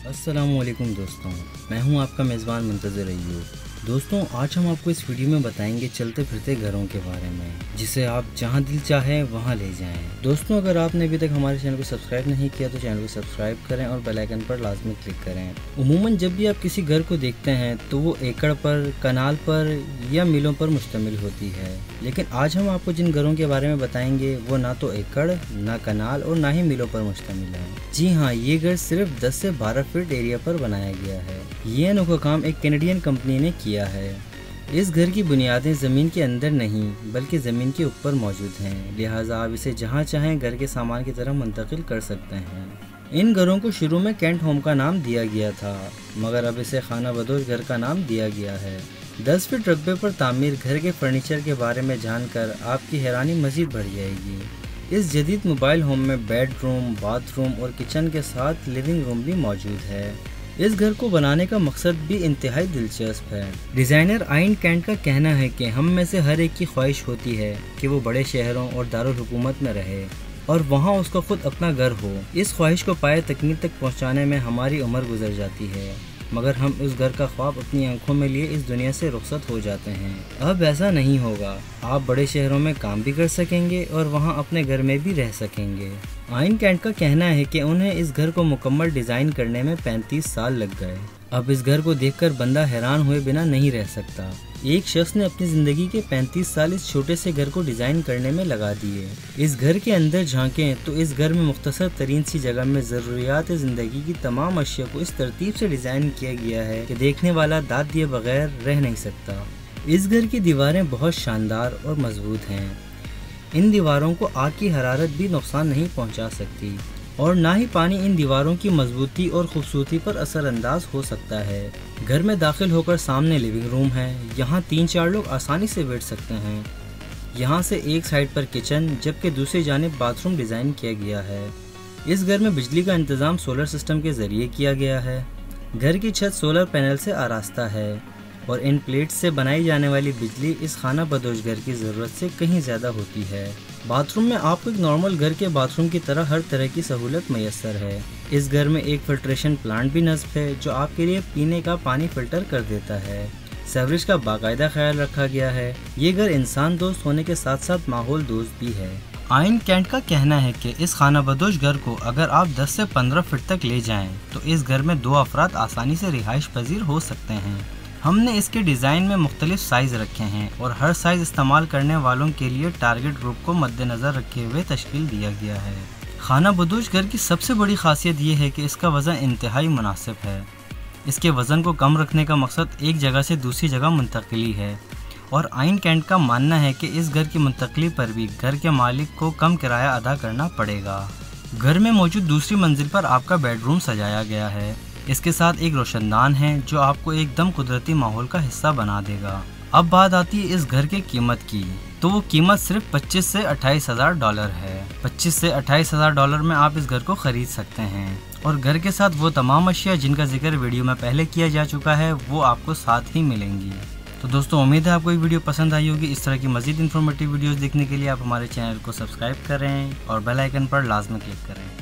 असलकुम दोस्तों मैं हूँ आपका मेज़बान मुंतज़र अयूब दोस्तों, आज हम आपको इस वीडियो में बताएँगे चलते फिरते घरों के बारे में, जिसे आप जहाँ दिल चाहे वहाँ ले जाएँ। दोस्तों, अगर आपने अभी तक हमारे चैनल को सब्सक्राइब नहीं किया तो चैनल को सब्सक्राइब करें और बेल आइकन पर लाजमी क्लिक करें। उमूमन, जब भी आप किसी घर को देखते हैं तो वो एकड़ पर, कनाल पर या मिलों पर मुश्तमिल होती है। लेकिन आज हम आपको जिन घरों के बारे में बताएँगे, वो ना तो एकड़, ना कनाल और ना ही मिलों पर मुश्तमिल है। जी हाँ ये घर सिर्फ़ 10 से 12 फीट एरिया पर बनाया गया है। ये अनोखा काम एक कैनेडियन कंपनी ने किया है। इस घर की बुनियादें ज़मीन के अंदर नहीं, बल्कि ज़मीन के ऊपर मौजूद हैं। लिहाजा आप इसे जहाँ चाहें घर के सामान की तरह मुंतकिल कर सकते हैं। इन घरों को शुरू में कैंट होम का नाम दिया गया था, मगर अब इसे खाना बदोश घर का नाम दिया गया है। दस फीट रकबे पर तामीर घर के फर्नीचर के बारे में जानकर आपकी हैरानी मज़ीद बढ़ जाएगी। इस जदीद मोबाइल होम में बेडरूम, बाथरूम और किचन के साथ लिविंग रूम भी मौजूद है। इस घर को बनाने का मकसद भी इंतहाई दिलचस्प है। डिज़ाइनर आइन कैंट का कहना है कि हम में से हर एक की ख्वाहिश होती है कि वो बड़े शहरों और दारुल हुकूमत में रहे और वहाँ उसका खुद अपना घर हो। इस ख्वाहिश को पाए तकमील तक पहुँचाने में हमारी उम्र गुजर जाती है, मगर हम उस घर का ख्वाब अपनी आँखों में लिए इस दुनिया से रुखसत हो जाते हैं। अब ऐसा नहीं होगा। आप बड़े शहरों में काम भी कर सकेंगे और वहाँ अपने घर में भी रह सकेंगे। आइन कैंट का कहना है कि उन्हें इस घर को मुकम्मल डिज़ाइन करने में 35 साल लग गए। अब इस घर को देखकर बंदा हैरान हुए बिना नहीं रह सकता। एक शख्स ने अपनी ज़िंदगी के 35 साल इस छोटे से घर को डिज़ाइन करने में लगा दिए। इस घर के अंदर झांकें तो इस घर में मुख्तसर तरीन सी जगह में ज़रूरियात ज़िंदगी की तमाम अशिया को इस तरतीब से डिज़ाइन किया गया है कि देखने वाला दाद दिए बगैर रह नहीं सकता। इस घर की दीवारें बहुत शानदार और मज़बूत हैं। इन दीवारों को आग की हरारत भी नुकसान नहीं पहुँचा सकती, और ना ही पानी इन दीवारों की मजबूती और खूबसूरती पर असरअंदाज हो सकता है। घर में दाखिल होकर सामने लिविंग रूम है। यहाँ तीन चार लोग आसानी से बैठ सकते हैं। यहाँ से एक साइड पर किचन जबकि दूसरी जानब बाथरूम डिज़ाइन किया गया है। इस घर में बिजली का इंतज़ाम सोलर सिस्टम के ज़रिए किया गया है। घर की छत सोलर पैनल से आरास्ता है। और इन प्लेट्स से बनाई जाने वाली बिजली इस खाना बदोश घर की ज़रूरत से कहीं ज़्यादा होती है। बाथरूम में आपको एक नॉर्मल घर के बाथरूम की तरह हर तरह की सहूलत मैसर है। इस घर में एक फिल्ट्रेशन प्लांट भी नस्ब है जो आपके लिए पीने का पानी फ़िल्टर कर देता है। सेवरेज का बाकायदा ख्याल रखा गया है। ये घर इंसान दोस्त होने के साथ साथ माहौल दोस्त भी है। आयन कैंट का कहना है कि इस खाना बदोश घर को अगर आप 10 से 15 फीट तक ले जाएँ, तो इस घर में दो अफराद आसानी से रिहाइश पजीर हो सकते हैं। हमने इसके डिज़ाइन में मुख्तलिफ़ साइज़ रखे हैं और हर साइज़ इस्तेमाल करने वालों के लिए टारगेट ग्रुप को मद्देनज़र रखे हुए तश्कील दिया गया है। खाना बदोश घर की सबसे बड़ी खासियत यह है कि इसका वज़न इंतहाई मुनासिब है। इसके वज़न को कम रखने का मकसद एक जगह से दूसरी जगह मुंतकली है और आइन कैंट का मानना है कि इस घर की मुंतकली पर भी घर के मालिक को कम किराया अदा करना पड़ेगा। घर में मौजूद दूसरी मंजिल पर आपका बेडरूम सजाया गया है। इसके साथ एक रोशनदान है जो आपको एकदम कुदरती माहौल का हिस्सा बना देगा। अब बात आती है इस घर की कीमत की। तो वो कीमत सिर्फ़ 25 से अट्ठाईस हज़ार डॉलर है। 25 से अट्ठाईस हज़ार डॉलर में आप इस घर को खरीद सकते हैं। और घर के साथ वो तमाम अशिया जिनका ज़िक्र वीडियो में पहले किया जा चुका है, वो आपको साथ ही मिलेंगी। तो दोस्तों, उम्मीद है आपको ये वीडियो पसंद आई होगी। इस तरह की मजीद इन्फॉर्मेटिव वीडियोस देखने के लिए आप हमारे चैनल को सब्सक्राइब करें और बेल आइकन पर लाजमी क्लिक करें।